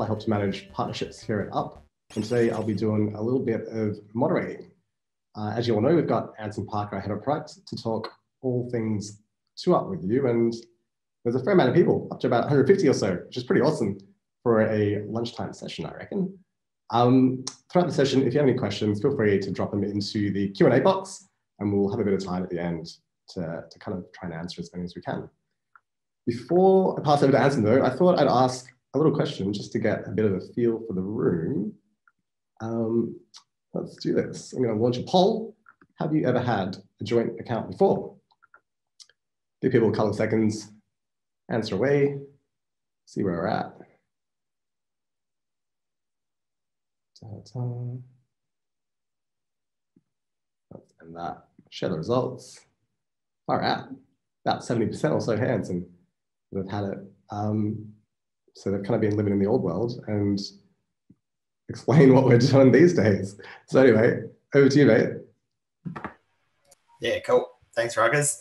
I help to manage partnerships here at Up. And today I'll be doing a little bit of moderating. Uh, as you all know, we've got Anson Parker, head of product, to talk all things 2Up with you. And there's a fair amount of people, up to about 150 or so, which is pretty awesome for a lunchtime session, I reckon. Um, throughout the session, if you have any questions, feel free to drop them into the Q&A box and we'll have a bit of time at the end to, to kind of try and answer as many as we can. Before I pass over to Anson though, I thought I'd ask a little question just to get a bit of a feel for the room. Um, let's do this. I'm gonna launch a poll. Have you ever had a joint account before? Give people a couple of seconds, answer away, see where we're at. And that, share the results. All right, about 70% or so hands and have had it. Um, so they've kind of been living in the old world and explain what we're doing these days. So anyway, over to you, mate. Yeah, cool. Thanks, Ruggers.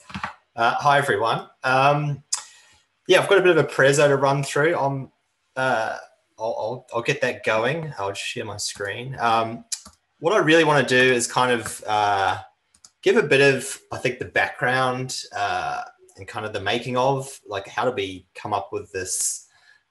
Uh, hi, everyone. Um, yeah, I've got a bit of a prezo to run through. I'm uh, I'll, I'll, I'll, get that going. I'll share my screen. Um, what I really want to do is kind of uh, give a bit of, I think, the background uh, and kind of the making of, like, how did we come up with this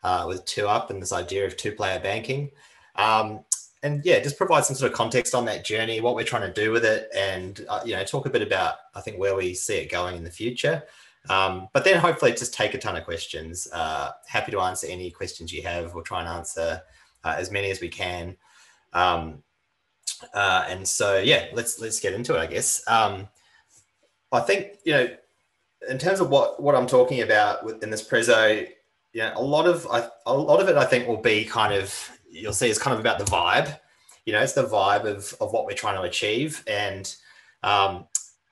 uh, with two up and this idea of two player banking. Um, and yeah, just provide some sort of context on that journey, what we're trying to do with it, and uh, you know, talk a bit about I think where we see it going in the future. Um, but then hopefully just take a ton of questions. Uh, happy to answer any questions you have. We'll try and answer uh, as many as we can. Um, uh, and so, yeah, let's let's get into it. I guess. Um, I think you know, in terms of what what I'm talking about within this prezzo, know, a lot of I, a lot of it I think will be kind of you'll see is kind of about the vibe. You know, it's the vibe of of what we're trying to achieve, and um,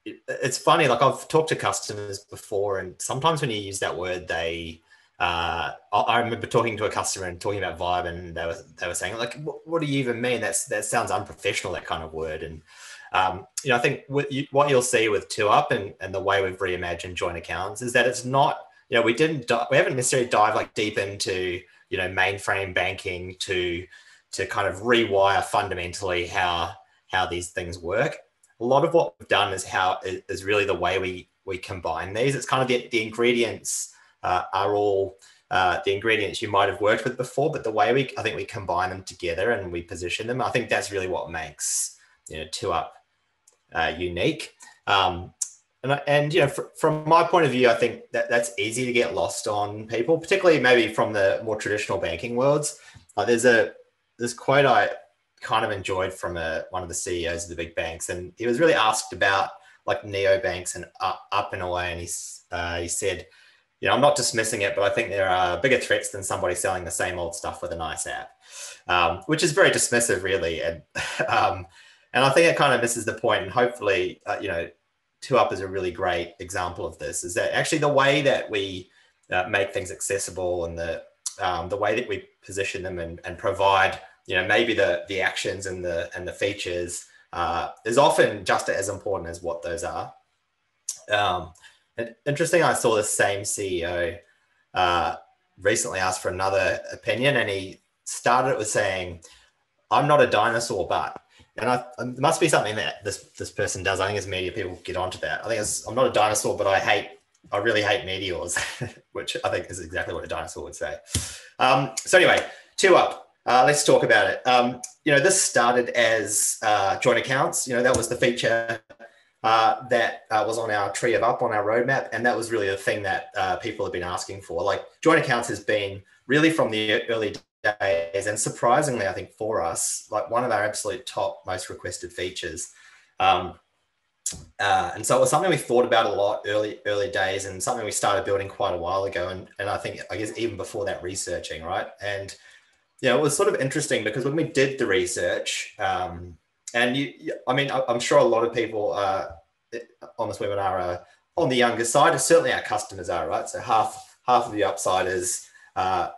it's funny. Like I've talked to customers before, and sometimes when you use that word, they. Uh, I remember talking to a customer and talking about vibe, and they were they were saying like, "What, do you even mean? That's that sounds unprofessional. That kind of word." And um, you know, I think what, you, what you'll see with Two Up and, and the way we've reimagined joint accounts is that it's not. You know, we didn't we haven't necessarily dive like deep into you know mainframe banking to to kind of rewire fundamentally how how these things work a lot of what we've done is how is really the way we we combine these. It's kind of the, the ingredients uh, are all uh, the ingredients you might have worked with before, but the way we I think we combine them together and we position them, I think that's really what makes you know two up uh, unique. Um, and, and you know, fr- from my point of view, I think that that's easy to get lost on people, particularly maybe from the more traditional banking worlds. Uh, there's a this quote I kind of enjoyed from a, one of the CEOs of the big banks, and he was really asked about like neobanks and up, up and away, and he uh, he said, you know, I'm not dismissing it, but I think there are bigger threats than somebody selling the same old stuff with a nice app, um, which is very dismissive, really, and um, and I think it kind of misses the point. And hopefully, uh, you know, Two Up is a really great example of this. Is that actually the way that we uh, make things accessible and the um, the way that we position them and, and provide you know maybe the the actions and the and the features uh, is often just as important as what those are. Um, and interesting, I saw the same CEO uh, recently asked for another opinion, and he started it with saying, "I'm not a dinosaur, but." And I, it must be something that this this person does. I think as media people get onto that. I think I'm not a dinosaur, but I hate I really hate meteors, which I think is exactly what a dinosaur would say. Um, so anyway, two up. Uh, let's talk about it. Um, you know, this started as uh, joint accounts. You know, that was the feature uh, that uh, was on our tree of up on our roadmap, and that was really the thing that uh, people have been asking for. Like joint accounts has been really from the early days, and surprisingly, I think for us, like one of our absolute top most requested features. Um, uh, and so it was something we thought about a lot early early days, and something we started building quite a while ago. And and I think I guess even before that, researching right and yeah, it was sort of interesting because when we did the research, um, and you, I mean, I, am sure a lot of people uh, on this webinar are on the younger side. Certainly, our customers are right. So half half of the upsiders, uh,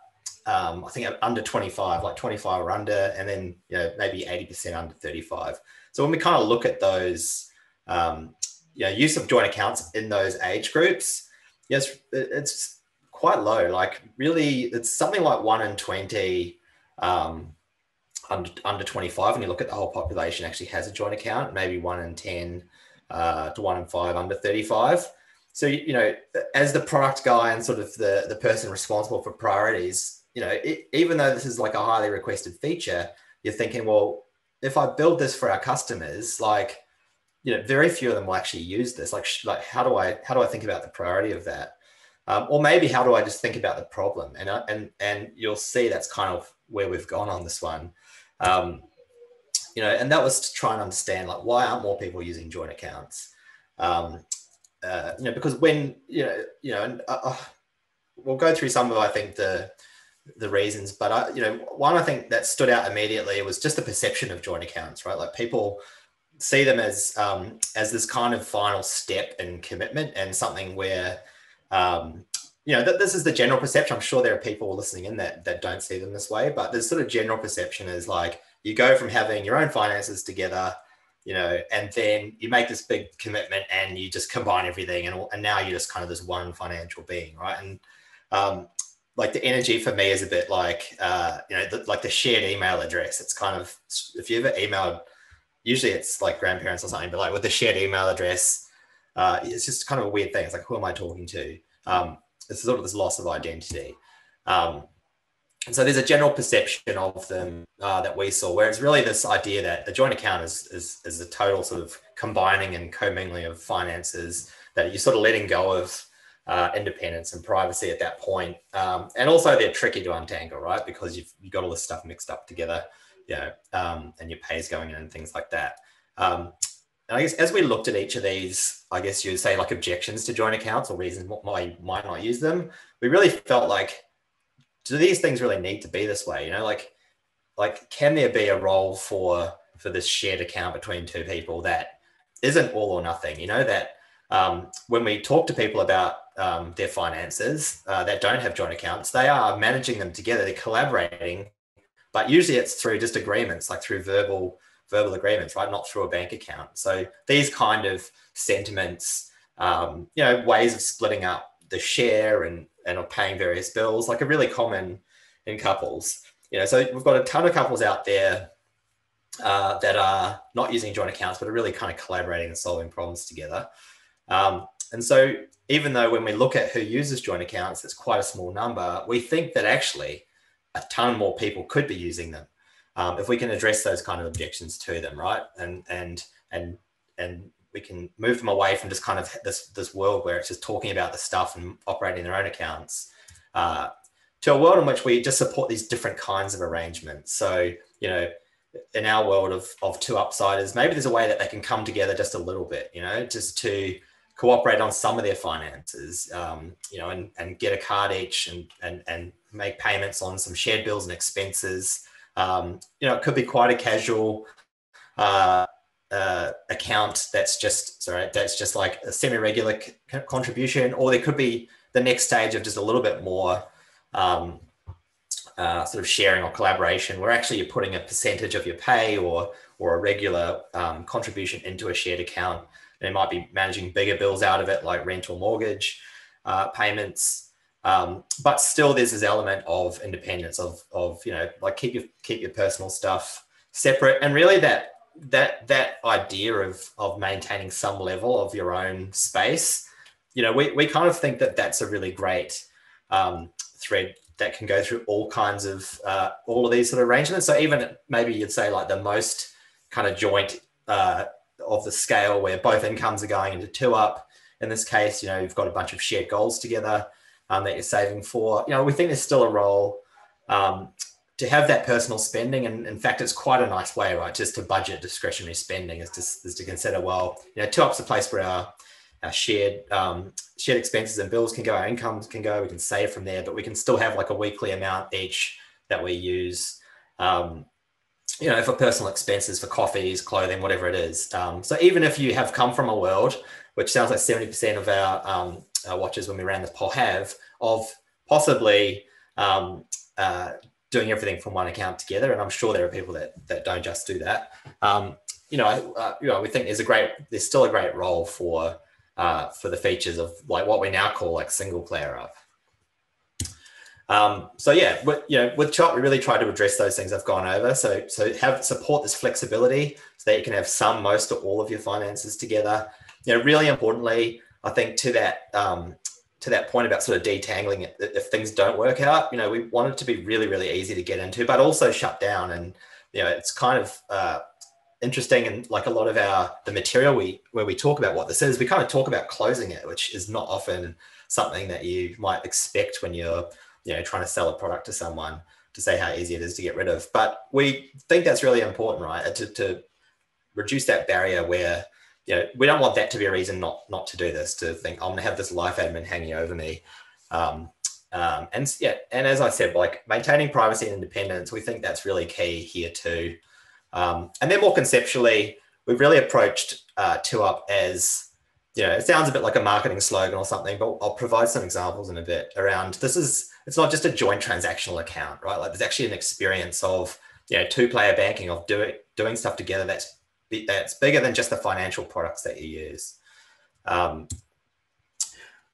um, I think, under 25, like 25 or under, and then you know maybe 80% under 35. So when we kind of look at those, um, you know, use of joint accounts in those age groups, yes, it's quite low. Like really, it's something like one in 20 um, under, under 25 and you look at the whole population actually has a joint account, maybe one in 10 uh, to one in five under 35. So, you know, as the product guy and sort of the, the person responsible for priorities, you know, it, even though this is like a highly requested feature, you're thinking, well, if I build this for our customers, like, you know, very few of them will actually use this. Like, like how do I how do I think about the priority of that? Um, or maybe how do I just think about the problem? And uh, and and you'll see that's kind of where we've gone on this one. Um, you know, and that was to try and understand like why aren't more people using joint accounts? Um, uh, you know, because when you know, you know, and uh, uh we'll go through some of I think the the reasons, but I, you know, one I think that stood out immediately was just the perception of joint accounts, right? Like people see them as um, as this kind of final step in commitment and something where um, you know, th- this is the general perception. I'm sure there are people listening in that that don't see them this way, but there's sort of general perception is like you go from having your own finances together, you know, and then you make this big commitment and you just combine everything, and and now you're just kind of this one financial being, right? And um, like the energy for me is a bit like uh, you know, the, like the shared email address. It's kind of if you ever emailed, usually it's like grandparents or something, but like with the shared email address, uh, it's just kind of a weird thing. It's like who am I talking to? Um, it's sort of this loss of identity. Um, and so there's a general perception of them uh, that we saw, where it's really this idea that the joint account is, is, is a total sort of combining and commingling of finances, that you're sort of letting go of uh, independence and privacy at that point. Um, and also they're tricky to untangle, right? Because you've, you've got all this stuff mixed up together, you know, um, and your pay is going in and things like that. Um, and I guess as we looked at each of these, I guess you'd say like objections to joint accounts or reasons why you might not use them, we really felt like, do these things really need to be this way? You know, like, like can there be a role for for this shared account between two people that isn't all or nothing? You know, that um, when we talk to people about um, their finances uh, that don't have joint accounts, they are managing them together, they're collaborating, but usually it's through just agreements, like through verbal verbal agreements, right? Not through a bank account. So these kind of sentiments, um, you know, ways of splitting up the share and and of paying various bills, like are really common in couples. You know, so we've got a ton of couples out there uh, that are not using joint accounts, but are really kind of collaborating and solving problems together. Um, and so, even though when we look at who uses joint accounts, it's quite a small number, we think that actually a ton more people could be using them um, if we can address those kind of objections to them, right? And and and and we can move them away from just kind of this this world where it's just talking about the stuff and operating their own accounts uh, to a world in which we just support these different kinds of arrangements. So you know, in our world of of two upsiders, maybe there's a way that they can come together just a little bit, you know, just to cooperate on some of their finances, um, you know, and, and get a card each and, and, and make payments on some shared bills and expenses. Um, you know, it could be quite a casual uh, uh, account that's just sorry, that's just like a semi-regular c- contribution, or there could be the next stage of just a little bit more um, uh, sort of sharing or collaboration, where actually you're putting a percentage of your pay or or a regular um, contribution into a shared account. They might be managing bigger bills out of it, like rent or mortgage uh, payments. Um, but still, there's this element of independence of, of you know like keep your keep your personal stuff separate, and really that that that idea of of maintaining some level of your own space. You know, we we kind of think that that's a really great um, thread that can go through all kinds of uh, all of these sort of arrangements. So even maybe you'd say like the most kind of joint uh, of the scale where both incomes are going into two up. In this case, you know, you've got a bunch of shared goals together um, that you're saving for. You know, we think there's still a role um, to have that personal spending. And in fact, it's quite a nice way, right? Just to budget discretionary spending is to, is to consider, well, you know, two up's a place where our, our shared um, shared expenses and bills can go, our incomes can go, we can save from there, but we can still have like a weekly amount each that we use. Um, you know, for personal expenses, for coffees, clothing, whatever it is. Um, so even if you have come from a world, which sounds like 70% of our um, uh, watchers when we ran this poll have of possibly um, uh, doing everything from one account together. And I'm sure there are people that, that don't just do that. Um, you know, uh, you know, we think there's a great, there's still a great role for uh, for the features of like what we now call like single player up. Um, so yeah, with, you know, with we really try to address those things I've gone over. So so have support this flexibility so that you can have some, most, or all of your finances together. You know, really importantly, I think to that um, to that point about sort of detangling it, if things don't work out, you know, we want it to be really really easy to get into, but also shut down. And you know, it's kind of uh, interesting and like a lot of our the material we where we talk about what this is, we kind of talk about closing it, which is not often something that you might expect when you're you know trying to sell a product to someone to say how easy it is to get rid of. But we think that's really important right? To, to reduce that barrier where you know we don't want that to be a reason not not to do this to think i'm going to have this life admin hanging over me. Um, um, and yeah and as i said like maintaining privacy and independence we think that's really key here too. Um, and then more conceptually we've really approached uh, up as you know, it sounds a bit like a marketing slogan or something, but I'll provide some examples in a bit around this is it's not just a joint transactional account, right? Like there's actually an experience of you know two player banking of doing doing stuff together that's that's bigger than just the financial products that you use. Um,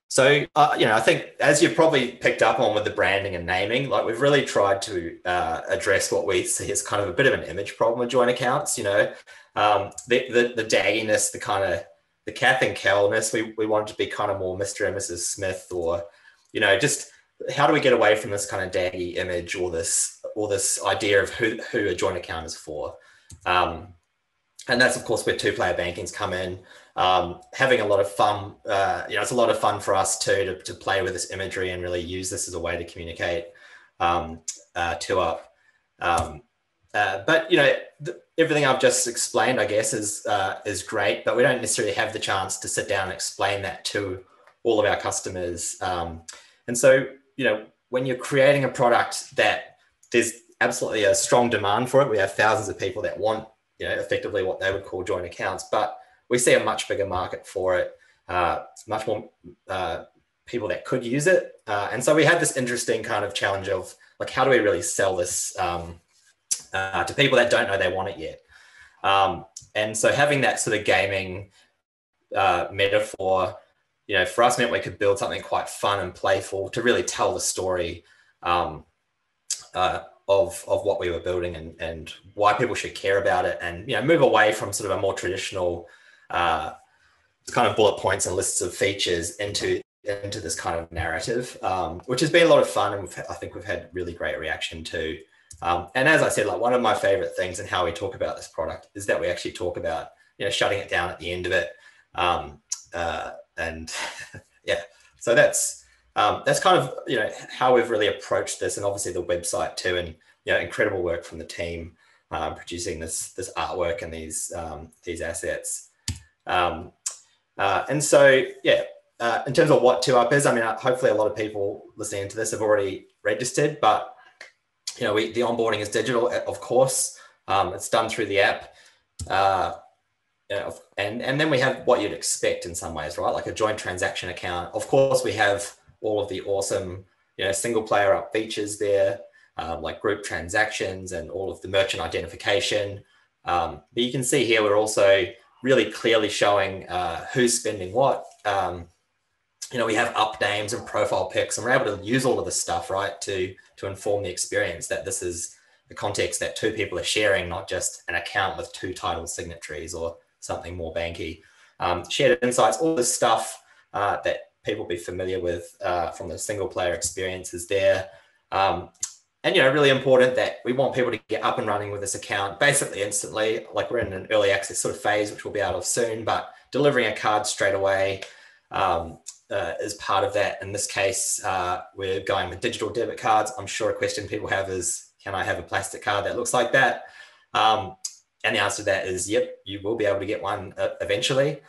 so uh, you know, I think as you've probably picked up on with the branding and naming, like we've really tried to uh, address what we see as kind of a bit of an image problem with joint accounts. You know, um, the, the the dagginess, the kind of the Kath and Kelness. We we wanted to be kind of more Mr. and Mrs. Smith, or you know, just how do we get away from this kind of daggy image or this or this idea of who, who a joint account is for? Um, and that's of course where two player bankings come in. Um, having a lot of fun uh, you know it's a lot of fun for us too to, to play with this imagery and really use this as a way to communicate um, uh, to up. Um, uh, but you know th- everything I've just explained I guess is uh, is great but we don't necessarily have the chance to sit down and explain that to all of our customers. Um, and so you know, when you're creating a product that there's absolutely a strong demand for it, we have thousands of people that want, you know, effectively what they would call joint accounts, but we see a much bigger market for it, uh, much more uh, people that could use it. Uh, and so we had this interesting kind of challenge of like, how do we really sell this um, uh, to people that don't know they want it yet? Um, and so having that sort of gaming uh, metaphor you know, for us meant we could build something quite fun and playful to really tell the story um, uh, of of what we were building and and why people should care about it, and you know, move away from sort of a more traditional uh, kind of bullet points and lists of features into into this kind of narrative, um, which has been a lot of fun, and I think we've had really great reaction to. Um, and as I said, like one of my favorite things and how we talk about this product is that we actually talk about you know shutting it down at the end of it. Um, uh, and yeah, so that's um, that's kind of you know how we've really approached this, and obviously the website too, and you know incredible work from the team um, producing this this artwork and these um, these assets. Um, uh, and so yeah, uh, in terms of what Two Up is, I mean, uh, hopefully a lot of people listening to this have already registered, but you know, we, the onboarding is digital, of course. Um, it's done through the app. Uh, and and then we have what you'd expect in some ways, right? Like a joint transaction account. Of course, we have all of the awesome, you know, single player up features there, um, like group transactions and all of the merchant identification. Um, but you can see here we're also really clearly showing uh, who's spending what. Um, you know, we have up names and profile pics, and we're able to use all of this stuff, right, to to inform the experience that this is the context that two people are sharing, not just an account with two title signatories or something more banky. Um, shared insights, all this stuff uh, that people be familiar with uh, from the single player experiences there. Um, and you know, really important that we want people to get up and running with this account basically instantly. Like we're in an early access sort of phase, which we'll be out of soon, but delivering a card straight away um, uh, is part of that. In this case, uh, we're going with digital debit cards. I'm sure a question people have is, can I have a plastic card that looks like that? Um, and the answer to that is yep, you will be able to get one uh, eventually.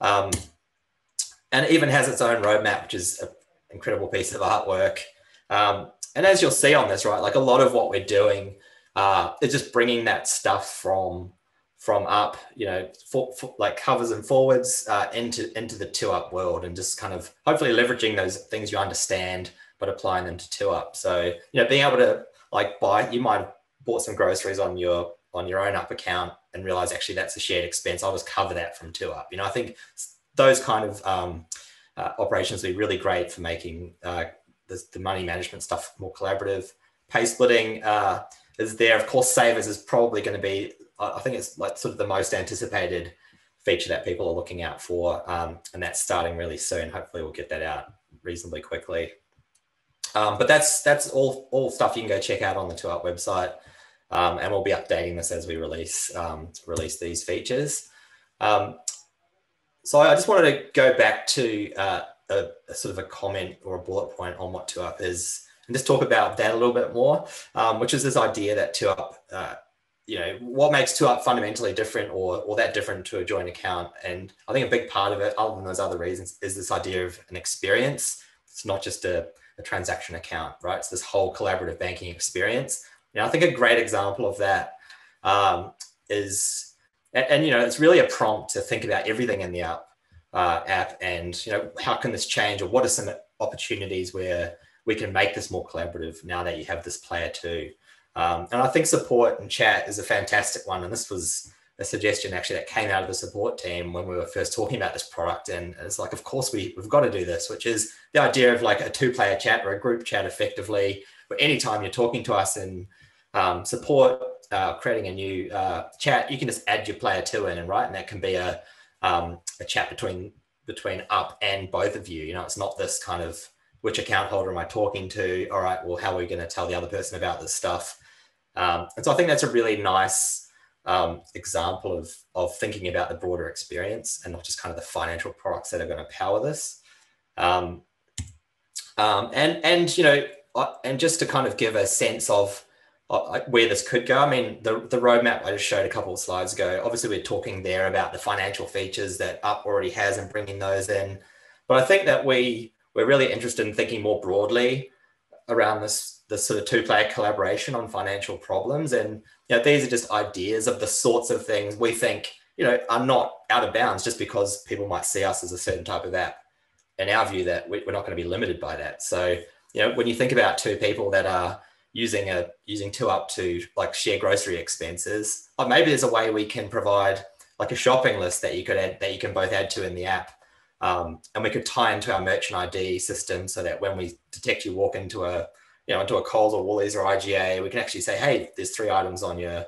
Um, and it even has its own roadmap, which is an incredible piece of artwork. Um, and as you'll see on this, right, like a lot of what we're doing uh, is just bringing that stuff from from up, you know, for, for like covers and forwards uh, into into the two up world, and just kind of hopefully leveraging those things you understand, but applying them to two up. So you know, being able to like buy, you might have bought some groceries on your on your own up account and realize actually that's a shared expense. I'll just cover that from two up. You know, I think those kind of um, uh, operations would be really great for making uh, the, the money management stuff more collaborative. Pay splitting uh, is there. Of course, savers is probably going to be. I think it's like sort of the most anticipated feature that people are looking out for, um, and that's starting really soon. Hopefully, we'll get that out reasonably quickly. Um, but that's that's all all stuff you can go check out on the 2Up website, um, and we'll be updating this as we release um, release these features. Um, so I just wanted to go back to uh, a, a, sort of a comment or a bullet point on what 2Up is, and just talk about that a little bit more, um, which is this idea that 2Up, uh, you know, what makes 2Up fundamentally different or or that different to a joint account, and I think a big part of it, other than those other reasons, is this idea of an experience. It's not just a a transaction account, right? It's this whole collaborative banking experience. And I think a great example of that um, is, and, and, you know, it's really a prompt to think about everything in the app, uh, app, and you know, how can this change, or what are some opportunities where we can make this more collaborative now that you have this player too. Um, and I think support and chat is a fantastic one. And this was a suggestion actually that came out of the support team when we were first talking about this product. And it's like, of course, we, we've got to do this, which is the idea of like a two player chat or a group chat effectively. But anytime you're talking to us in um, support, uh, creating a new uh, chat, you can just add your player two in, and right, and that can be a um, a chat between between up and both of you. You know, it's not this kind of which account holder am I talking to? All right, well, how are we going to tell the other person about this stuff? Um, and so I think that's a really nice um, example of, of thinking about the broader experience and not just kind of the financial products that are going to power this. Um, um, and, and, you know, uh, and just to kind of give a sense of Uh, where this could go. I mean, the, the roadmap I just showed a couple of slides ago, obviously we're talking there about the financial features that Up already has and bringing those in. But I think that we, we're really interested in thinking more broadly around this, this sort of two-player collaboration on financial problems. And you know, these are just ideas of the sorts of things we think, you know, are not out of bounds just because people might see us as a certain type of app. In our view, that we're not going to be limited by that. So, you know, when you think about two people that are using a using 2Up to like share grocery expenses, or maybe there's a way we can provide like a shopping list that you could add that you can both add to in the app. Um, and we could tie into our merchant ID system so that when we detect you walk into a you know, into a Coles or Woolies or IGA, we can actually say, hey, there's three items on your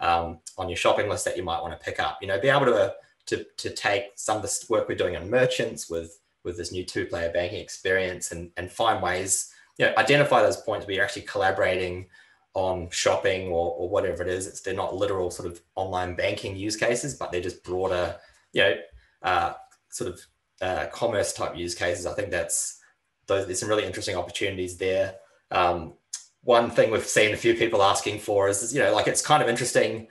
um, on your shopping list that you might want to pick up. You know, be able to to to take some of the work we're doing on merchants with with this new two-player banking experience and and find ways, you know, identify those points where you're actually collaborating on shopping or, or whatever it is. It's they're not literal sort of online banking use cases, but they're just broader, you know, uh, sort of uh, commerce type use cases. I think that's those, there's some really interesting opportunities there. Um, one thing we've seen a few people asking for is, you know, like it's kind of interesting,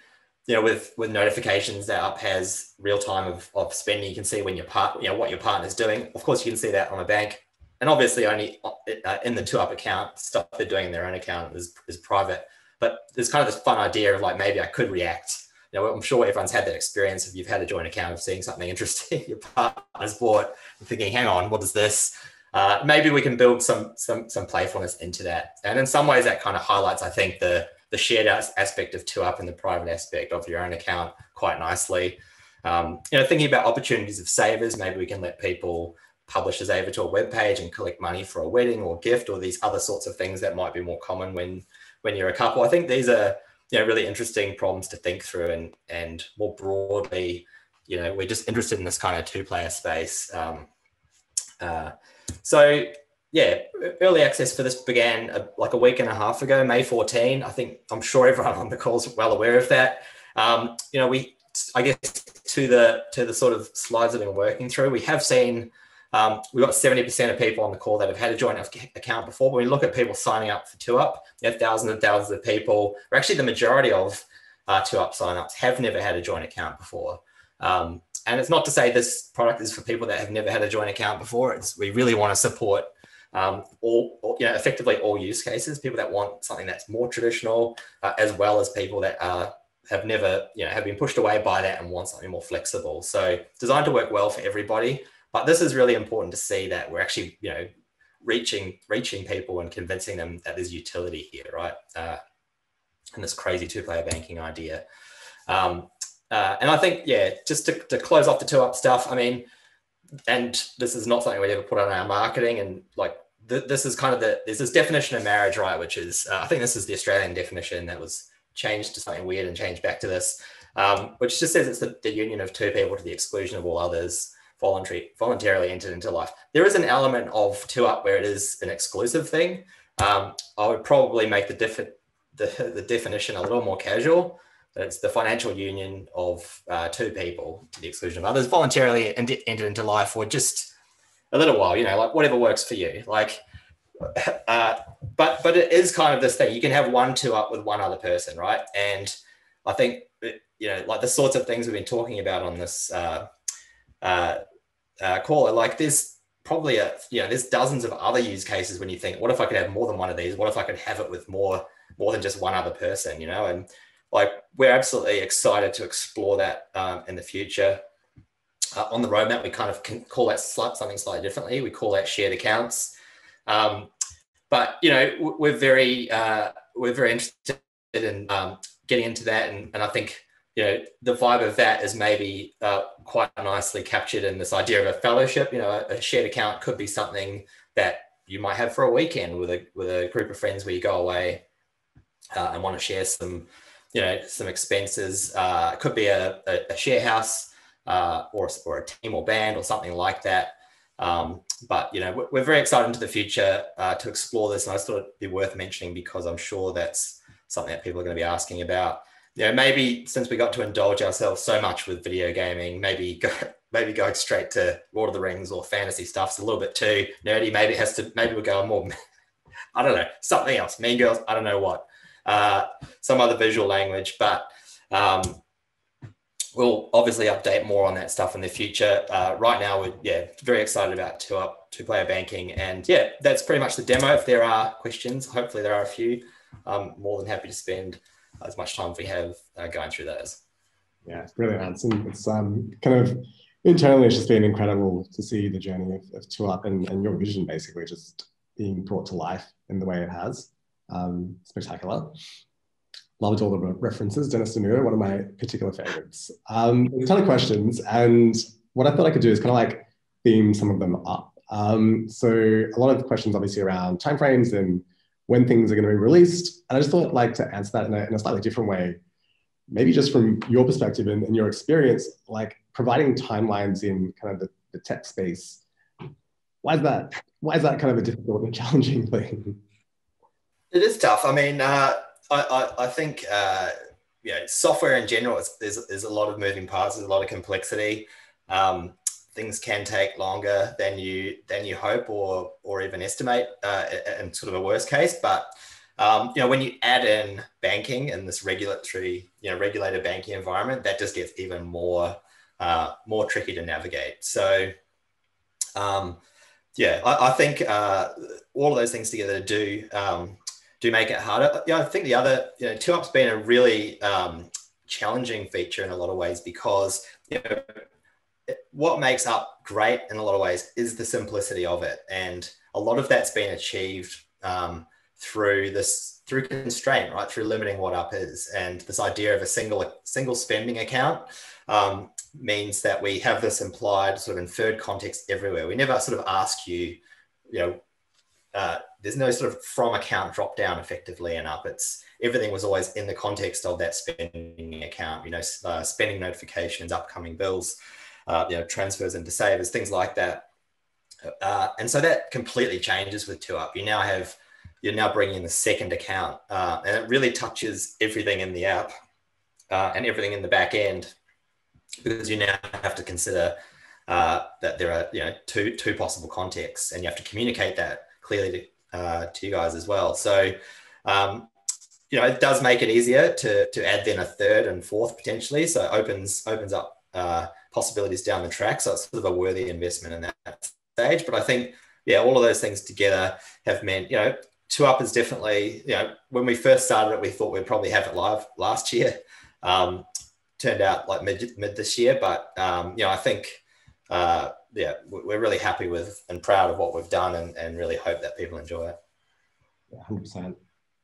you know, with with notifications that Up has real time of, of spending. You can see when your part, you know, what your partner's doing. Of course, you can see that on a bank, and obviously only uh, in the 2Up account stuff they're doing in their own account is is private. But there's kind of this fun idea of like maybe I could react. You know, I'm sure everyone's had that experience if you've had a joint account of seeing something interesting your partner's bought and thinking, hang on, what is this? uh, maybe we can build some some some playfulness into that. And in some ways, that kind of highlights, I think, the the shared aspect of 2Up and the private aspect of your own account quite nicely. Um, you know, thinking about opportunities of savers, maybe we can let people publish a saver to a web page and collect money for a wedding or gift or these other sorts of things that might be more common when when you're a couple. I think these are you know really interesting problems to think through and and more broadly, you know, we're just interested in this kind of two player space. Um, uh, so yeah, early access for this began a, like a week and a half ago, May 14. I think I'm sure everyone on the call is well aware of that. Um, you know, we, I guess, to the to the sort of slides I've been working through, we have seen um, we've got 70% of people on the call that have had a joint account before. When we look at people signing up for 2Up, you have thousands and thousands of people, or actually the majority of uh, 2Up signups have never had a joint account before. Um, and it's not to say this product is for people that have never had a joint account before. It's we really want to support um, all, all, you know, effectively all use cases. People that want something that's more traditional, uh, as well as people that have never, you know, have been pushed away by that and want something more flexible. So designed to work well for everybody. But this is really important to see that we're actually, you know, reaching reaching people and convincing them that there's utility here, right? Uh, and this crazy two-player banking idea. Um, uh, and I think, yeah, just to, to close off the 2Up stuff, I mean, and this is not something we ever put on our marketing and like th- this is kind of the there's this definition of marriage, right? Which is uh, I think this is the Australian definition that was changed to something weird and changed back to this, um, which just says it's the, the union of two people to the exclusion of all others voluntary, voluntarily entered into life. There is an element of two up where it is an exclusive thing. Um, I would probably make the, defi- the, the definition a little more casual. It's the financial union of uh, two people to the exclusion of others, voluntarily entered into life for just a little while. You know, like whatever works for you. Like, uh, but but it is kind of this thing. You can have one two up with one other person, right? And I think you know, like the sorts of things we've been talking about on this uh, uh, uh, caller, like there's probably a, you know, there's dozens of other use cases when you think, what if I could have more than one of these? What if I could have it with more, more than just one other person, you know? And like, we're absolutely excited to explore that um, in the future. Uh, on the roadmap, we kind of can call that something slightly differently. We call that shared accounts. Um, but you know, we're very uh, we're very interested in um, getting into that, and, and I think you know the vibe of that is maybe uh, quite nicely captured in this idea of a fellowship. You know a, shared account could be something that you might have for a weekend with a with a group of friends where you go away uh, and want to share some you know some expenses. Uh, it could be a, a, a share house uh, or, or a team or band or something like that. Um, but you know we're, we're, very excited into the future uh, to explore this and i just thought it'd be worth mentioning because i'm sure that's something that people are going to be asking about yeah, maybe since we got to indulge ourselves so much with video gaming, maybe go, maybe going straight to Lord of the Rings or fantasy stuff's a little bit too nerdy. Maybe it has to. Maybe we're going more. I don't know something else. Mean Girls. I don't know what. Uh, some other visual language, but um, we'll obviously update more on that stuff in the future. Uh, right now, we're yeah very excited about two up two player banking, and yeah, that's pretty much the demo. If there are questions, hopefully there are a few. I'm more than happy to spend as much time we have uh, going through those. Yeah, it's brilliant. And it's um, kind of internally, it's just been incredible to see the journey of, of Two Up and, and your vision basically just being brought to life in the way it has. Um, spectacular. Loved all the references. Dennis Deneuve, one of my particular favorites. Um, a ton of questions. And what I thought I could do is kind of like theme some of them up. Um, so a lot of questions obviously around timeframes and when things are going to be released. And I just thought like to answer that in a, in a slightly different way, maybe just from your perspective and, and, your experience, like providing timelines in kind of the, the tech space. Why is that? Why is that kind of a difficult and challenging thing? It is tough. I mean, uh, I, I, I, think uh, yeah, software in general, there's, there's a lot of moving parts. There's a lot of complexity. Um, things can take longer than you than you hope or or even estimate uh, in sort of a worst case. But um, you know, when you add in banking and this regulatory, you know, regulated banking environment, that just gets even more uh, more tricky to navigate. So, um, yeah, I, I think uh, all of those things together do um, do make it harder. Yeah, I think the other, you know, two up's been a really um, challenging feature in a lot of ways because you know what makes up great in a lot of ways is the simplicity of it, and a lot of that's been achieved um, through this through constraint, right? Through limiting what up is, and this idea of a single single spending account um, means that we have this implied sort of inferred context everywhere. We never sort of ask you, you know, uh, there's no sort of from account drop down effectively and up. It's everything was always in the context of that spending account. You know, uh, spending notifications, upcoming bills uh, you know, transfers into savers, things like that. Uh, and so that completely changes with TwoUp. You now have, you're now bringing in the second account uh, and it really touches everything in the app uh, and everything in the back end because you now have to consider uh, that there are, you know, two, two possible contexts and you have to communicate that clearly to, uh, to you guys as well. So, um, you know, it does make it easier to, to add then a third and fourth potentially. So it opens, opens up uh, possibilities down the track. So it's sort of a worthy investment in that stage. But I think, yeah, all of those things together have meant, you know, Two Up is definitely, you know, when we first started it, we thought we'd probably have it live last year. Um, turned out like mid, mid this year, but um, you know, I think, uh, yeah, we're really happy with and proud of what we've done, and, and really hope that people enjoy it. Yeah, hundred percent.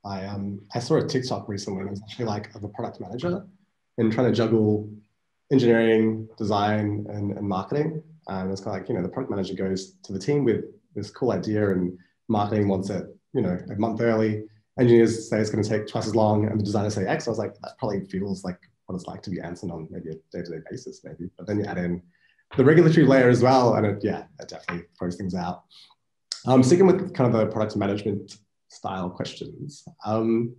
I um I saw a TikTok recently, and it was actually like of a product manager and trying to juggle engineering, design, and, and marketing. And it's kind of like, you know, the product manager goes to the team with this cool idea and marketing wants it, you know, a month early. Engineers say it's going to take twice as long, and the designers say X. I was like, that probably feels like what it's like to be Anson on maybe a day-to-day basis, maybe. But then you add in the regulatory layer as well, and it, yeah, it definitely throws things out. Um, sticking with kind of the product management style questions, um,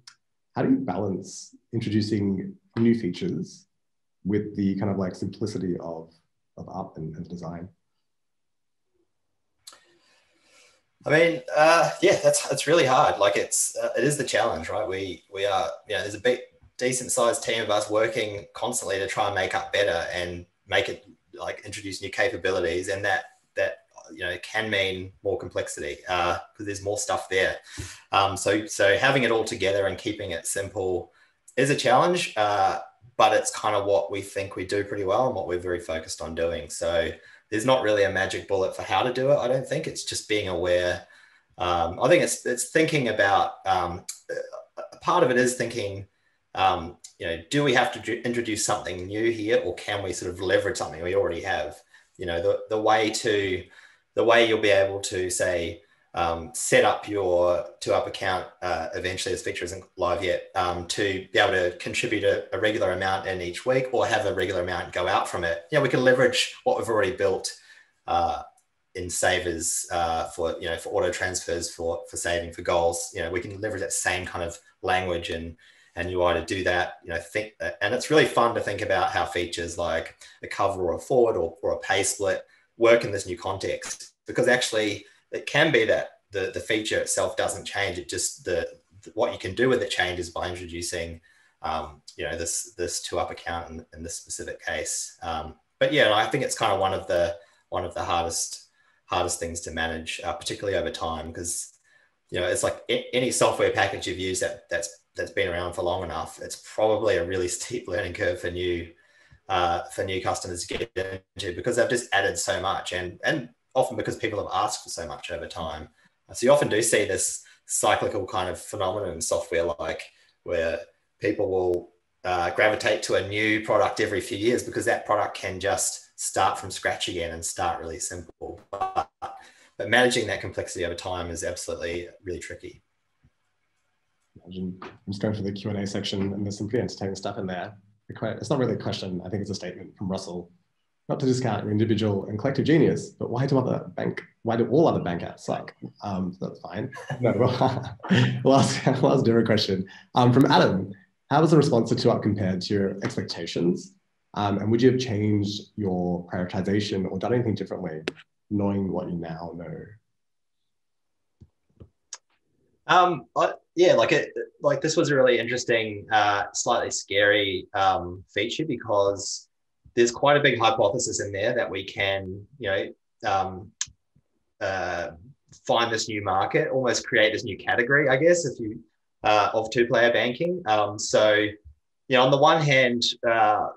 how do you balance introducing new features with the kind of like simplicity of, of up and, and design? I mean, uh, yeah, that's that's really hard. Like it's uh, it is the challenge, right? We we are you know there's a big decent sized team of us working constantly to try and make up better and make it like introduce new capabilities, and that that you know can mean more complexity because uh, there's more stuff there. Um, so so having it all together and keeping it simple is a challenge, uh, but it's kind of what we think we do pretty well and what we're very focused on doing. So there's not really a magic bullet for how to do it. I don't think it's just being aware. Um, I think it's it's thinking about um, a part of it is thinking, um, you know, do we have to introduce something new here, or can we sort of leverage something we already have? You know, the the way to the way you'll be able to say um, set up your two up account uh, eventually this feature isn't live yet um, to be able to contribute a, a, regular amount in each week or have a regular amount go out from it. Yeah we can leverage what we've already built uh, in savers uh, for you know for auto transfers for for saving for goals. You know we can leverage that same kind of language and and UI to do that. You know think and it's really fun to think about how features like a cover or a forward or, or a pay split work in this new context because actually it can be that the, the feature itself doesn't change. It just the, the what you can do with it changes by introducing um, you know this this two up account in, in this specific case. Um, but yeah, I think it's kind of one of the one of the hardest hardest things to manage, uh, particularly over time, because you know it's like any software package you've used that that's that's been around for long enough. It's probably a really steep learning curve for new uh, for new customers to get into because they've just added so much and and often because people have asked for so much over time. So you often do see this cyclical kind of phenomenon in software, like where people will uh, gravitate to a new product every few years because that product can just start from scratch again and start really simple. But, but managing that complexity over time is absolutely really tricky. I'm just going through the Q&A section and there's some pretty entertaining stuff in there. It's not really a question. I think it's a statement from Russell not to discount your individual and collective genius, but why do other bank, why do all other bank apps suck? Um, that's fine. No, we'll a different question. Um, from Adam, how was the response to 2UP compared to your expectations? Um, and would you have changed your prioritization or done anything differently, knowing what you now know? Um, I, yeah, like it, like this was a really interesting, uh, slightly scary um, feature because there's quite a big hypothesis in there that we can, you know, um, uh, find this new market, almost create this new category, I guess, if you uh, of two-player banking. Um, so, you know, on the one hand, uh,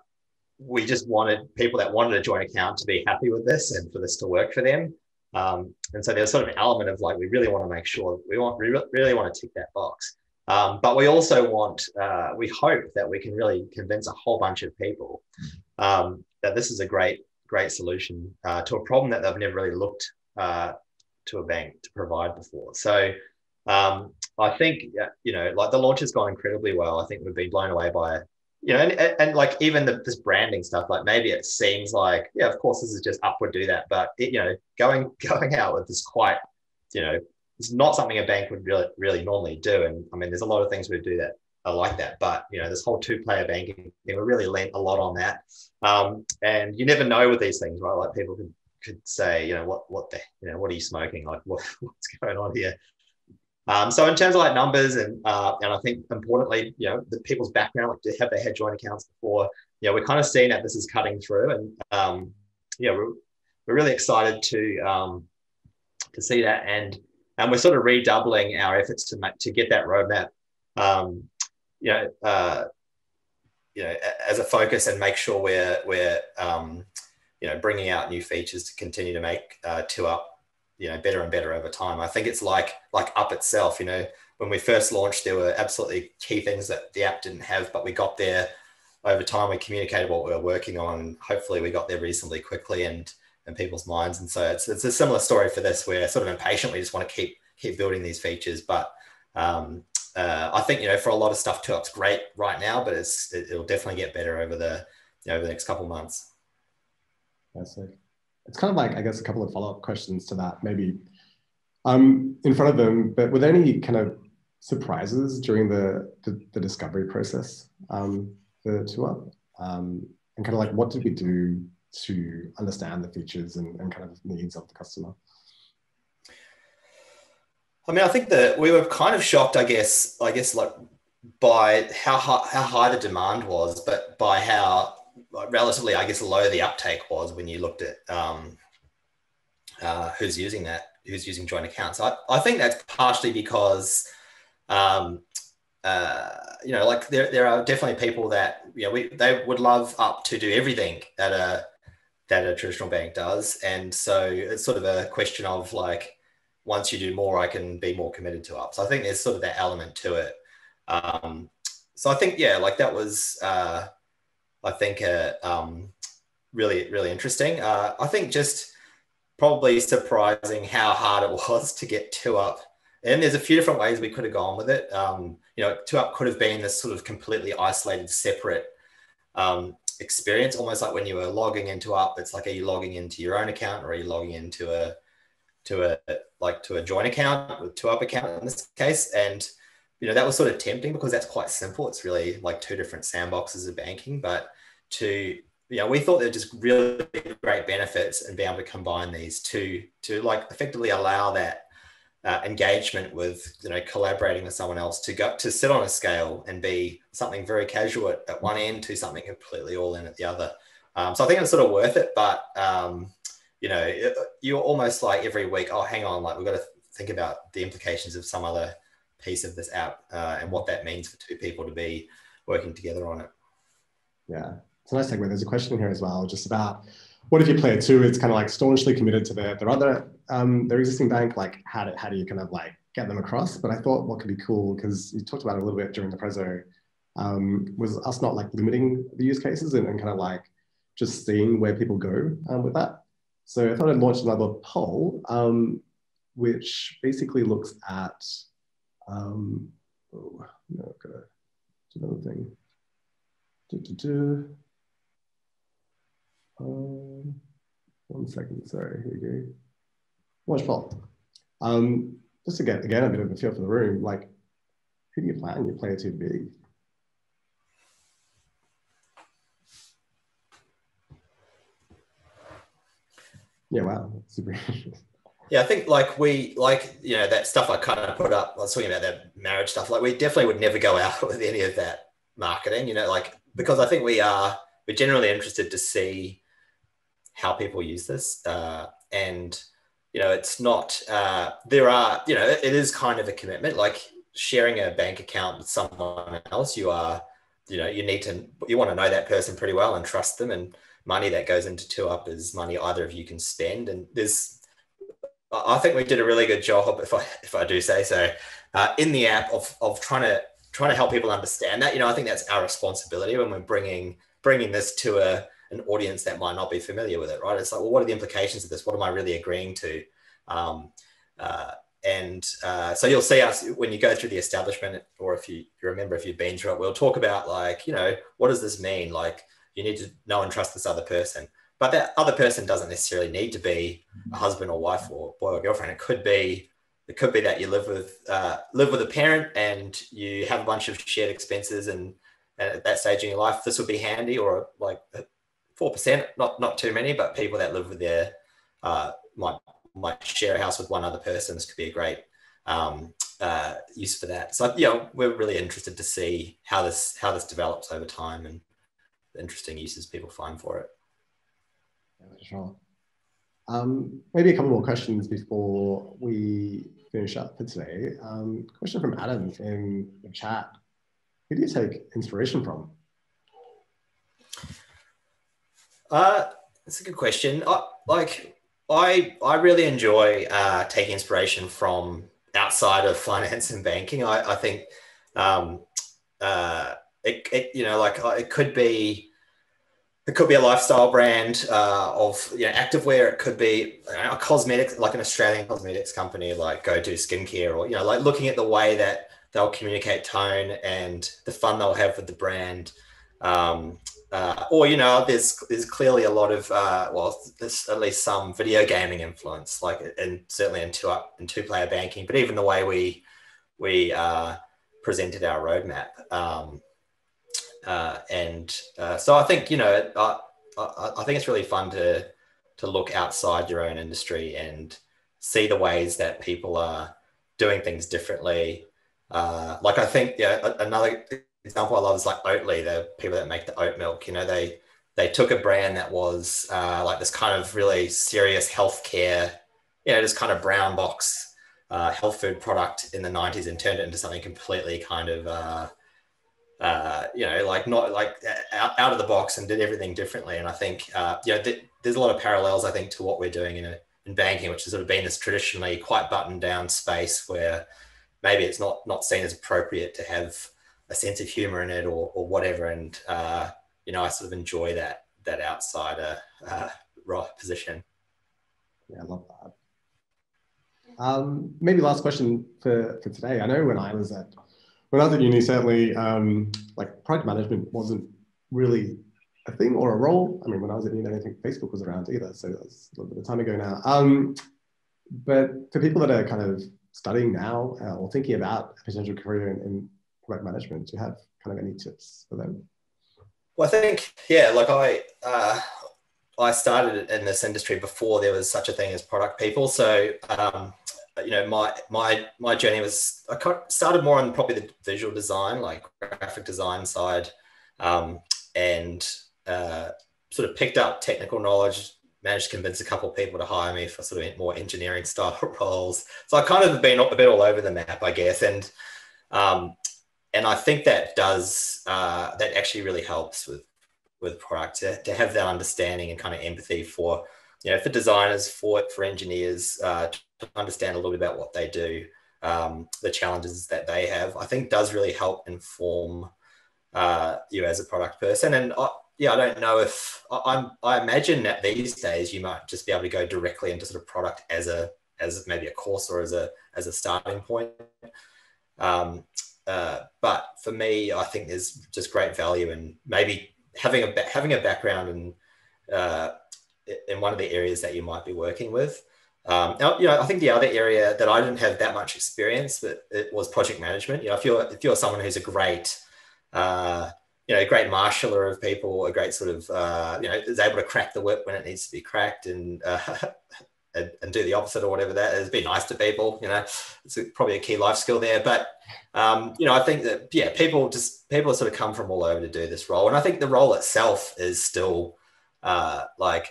we just wanted people that wanted a joint account to be happy with this and for this to work for them. Um, and so there's sort of an element of like we really want to make sure we want we really want to tick that box. Um, but we also want, uh, we hope that we can really convince a whole bunch of people um, that this is a great, great solution uh, to a problem that they've never really looked uh, to a bank to provide before. So um, I think, you know, like the launch has gone incredibly well. I think we've been blown away by, you know, and, and, and like even the, this branding stuff, like maybe it seems like, yeah, of course, this is just upward do that. But, it, you know, going, going out with this quite, you know, it's not something a bank would really, really normally do. And I mean, there's a lot of things we do that are like that, but you know, this whole two-player banking, we really lent a lot on that. Um, and you never know with these things, right? Like people could could say, you know, what what the, you know, what are you smoking? Like, what, what's going on here? Um, so in terms of like numbers and uh, and I think importantly, you know, the people's background, like to have they had joint accounts before, you know, we're kind of seeing that this is cutting through, and um, yeah, we're, we're really excited to um, to see that and and we're sort of redoubling our efforts to make to get that roadmap, um, know, uh, you know, as a focus and make sure we're we're um, you know bringing out new features to continue to make uh, 2Up you know better and better over time. I think it's like like up itself. You know, when we first launched, there were absolutely key things that the app didn't have, but we got there over time. We communicated what we were working on. Hopefully, we got there reasonably quickly and in people's minds. And so it's, it's a similar story for this. We're sort of impatient. We just want to keep keep building these features. But um, uh, I think you know for a lot of stuff, 2Up's great right now, but it's it, will definitely get better over the you know, over the next couple months. That's it. It's kind of like I guess a couple of follow up questions to that. Maybe um, in front of them, but were there any kind of surprises during the the, the discovery process um, for 2Up? Um, and kind of like what did we do to understand the features and, and kind of needs of the customer? I mean, I think that we were kind of shocked, I guess, I guess like by how high, how high the demand was, but by how relatively, I guess, low the uptake was when you looked at um, uh, who's using that, who's using joint accounts. I, I think that's partially because, um, uh, you know, like there, there are definitely people that, you know, we, they would love up to do everything that a, that a traditional bank does. And so it's sort of a question of like, once you do more, I can be more committed to up. So I think there's sort of that element to it. Um, so I think, yeah, like that was, uh, I think, uh, um, really, really interesting. Uh, I think just probably surprising how hard it was to get 2Up. And there's a few different ways we could have gone with it. Um, you know, 2Up could have been this sort of completely isolated, separate um, experience, almost like when you were logging into up. It's like, are you logging into your own account or are you logging into a to a like to a joint account with 2Up account in this case. And you know that was sort of tempting because that's quite simple. It's really like two different sandboxes of banking. But to you know we thought there were just really great benefits and being able to combine these two to like effectively allow that uh, engagement with you know collaborating with someone else to go to sit on a scale and be something very casual at, at one end to something completely all in at the other. Um, so i think it's sort of worth it. But um, you know, you're almost like every week, oh, hang on, like we've got to think about the implications of some other piece of this app uh, and what that means for two people to be working together on it. Yeah, it's a nice segue. There's a question here as well, just about what if your player two is kind of like staunchly committed to their, their other, um, their existing bank, like how do, how do you kind of like get them across? But I thought what could be cool, because you talked about it a little bit during the preso, um, was us not like limiting the use cases and, and kind of like just seeing where people go um, with that. So I thought I'd launch another poll, um, which basically looks at, um, oh, no, I've got to do another thing. Do, do, do. Um, one second, sorry, here we go. Launch poll. Um, just to get, again, a bit of a feel for the room, like, who do you plan your player to be? Yeah, wow, super. Yeah, I think like we like you know that stuff I kind of put up. I was talking about that marriage stuff. Like we definitely would never go out with any of that marketing. You know, like because I think we are we're generally interested to see how people use this, uh, and you know, it's not. Uh, there are you know, it is kind of a commitment. Like sharing a bank account with someone else, you are you know you need to you want to know that person pretty well and trust them and money that goes into 2Up is money either of you can spend. And there's, I think we did a really good job, if I if I do say so, uh, in the app of of trying to trying to help people understand that. You know, I think that's our responsibility when we're bringing bringing this to a an audience that might not be familiar with it, right? It's like, well, what are the implications of this? What am I really agreeing to? Um, uh, and uh, so you'll see us when you go through the establishment, or if you, you remember if you've been through it, we'll talk about like, you know, what does this mean? Like, you need to know and trust this other person. But that other person doesn't necessarily need to be a husband or wife or boy or girlfriend. It could be it could be that you live with uh, live with a parent and you have a bunch of shared expenses and, and at that stage in your life this would be handy or like four percent not not too many but people that live with their uh, might might share a house with one other person this could be a great um, uh, use for that so you know we're really interested to see how this how this develops over time and interesting uses people find for it. Yeah, sure. Um, maybe a couple more questions before we finish up for today. Um, question from Adam in the chat. Who do you take inspiration from? Uh, that's a good question. I, like, I I really enjoy uh, taking inspiration from outside of finance and banking. I, I think um, uh, it, it, you know like uh, it could be it could be a lifestyle brand uh, of you know activewear. It could be a cosmetics, like an Australian cosmetics company, like Go-To Skincare, or you know, like looking at the way that they'll communicate tone and the fun they'll have with the brand. Um, uh, or you know, there's there's clearly a lot of uh, well, there's at least some video gaming influence, like and certainly in 2Up in two player banking, but even the way we we uh, presented our roadmap. Um, uh, and uh, so I think you know I, I, I, think it's really fun to to look outside your own industry and see the ways that people are doing things differently. Uh, like I think yeah, another example I love is like Oatly, the people that make the oat milk. You know, they they took a brand that was uh, like this kind of really serious healthcare, you know, just kind of brown box uh, health food product in the 90s and turned it into something completely kind of uh, uh, you know, like not like out, out of the box and did everything differently. And I think, uh, you know, th- there's a lot of parallels, I think, to what we're doing in, a, in banking, which has sort of been this traditionally quite buttoned down space where maybe it's not not seen as appropriate to have a sense of humor in it or, or whatever. And, uh, you know, I sort of enjoy that, that outsider uh, position. Yeah, I love that. Um, maybe last question for, for today. I know when I was at when I was at uni, certainly um, like product management wasn't really a thing or a role. I mean, when I was at uni, I don't think Facebook was around either. So that's a little bit of time ago now. Um, but for people that are kind of studying now uh, or thinking about a potential career in, in product management, do you have kind of any tips for them? Well, I think, yeah, like I, uh, I started in this industry before there was such a thing as product people. So um, you know, my my my journey was I started more on probably the visual design, like graphic design side, um, and uh, sort of picked up technical knowledge. Managed to convince a couple people to hire me for sort of more engineering style roles. So I kind of been a bit all over the map, I guess, and um, and I think that does uh, that actually really helps with with product to, to have that understanding and kind of empathy for you know for designers for for engineers uh, understand a little bit about what they do, um, the challenges that they have, I think does really help inform uh, you as a product person. And I, yeah, I don't know if I, I imagine that these days you might just be able to go directly into sort of product as a as maybe a course or as a as a starting point. Um, uh, but for me, I think there's just great value in maybe having a having a background in uh, in one of the areas that you might be working with. Um, you know, I think the other area that I didn't have that much experience, but it was project management. You know, if you're if you're someone who's a great, uh, you know, a great marshaller of people, a great sort of, uh, you know, is able to crack the whip when it needs to be cracked and, uh, and, and do the opposite or whatever that is, be nice to people. You know, it's probably a key life skill there. But um, you know, I think that yeah, people just people sort of come from all over to do this role, and I think the role itself is still uh, like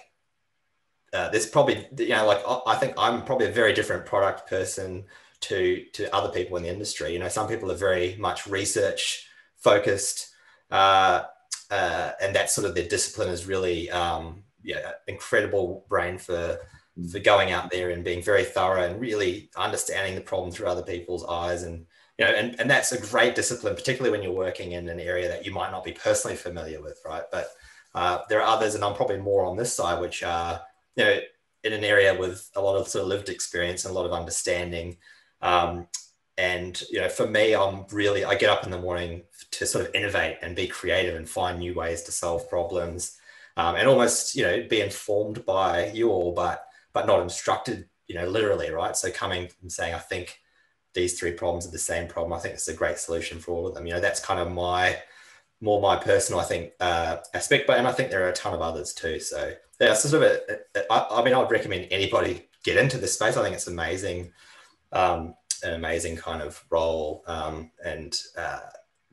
uh, there's probably you know like I think I'm probably a very different product person to to other people in the industry. You know, some people are very much research focused, uh, uh, and that sort of their discipline is really um, yeah incredible brain for for going out there and being very thorough and really understanding the problem through other people's eyes. And you know and, and that's a great discipline particularly when you're working in an area that you might not be personally familiar with right? But uh, there are others and i'm probably more on this side which are you know, in an area with a lot of sort of lived experience and a lot of understanding. Um, and you know, for me, I'm really I get up in the morning to sort of innovate and be creative and find new ways to solve problems, um, and almost you know be informed by you all, but but not instructed, you know, literally, right? So coming and saying, I think these three problems are the same problem. I think it's a great solution for all of them. You know, that's kind of my more my personal, I think, uh, aspect. But and I think there are a ton of others too. So yeah, sort of a, I, mean, I would recommend anybody get into this space. I think it's amazing, um, an amazing kind of role. Um, and uh,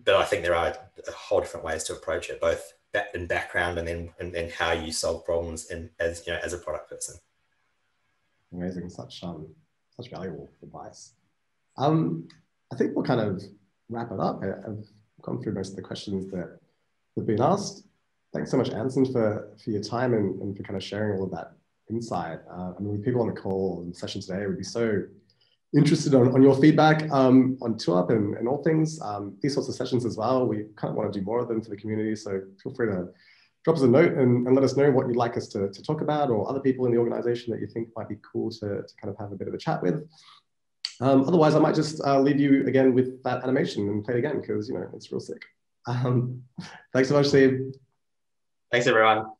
but I think there are a whole different ways to approach it, both in background and then and then how you solve problems and as you know as a product person. Amazing, such um, such valuable advice. Um, I think we'll kind of wrap it up. I've gone through most of the questions that have been asked. Thanks so much, Anson, for, for your time and, and for kind of sharing all of that insight. Uh, I mean, with people on the call and session today would be so interested on, on your feedback um, on 2Up and, and all things, um, these sorts of sessions as well. We kind of want to do more of them for the community. So feel free to drop us a note and, and let us know what you'd like us to, to talk about or other people in the organization that you think might be cool to, to kind of have a bit of a chat with. Um, otherwise, I might just uh, leave you again with that animation and play it again because, you know, it's real sick. Um, thanks so much, Steve. Thanks, everyone.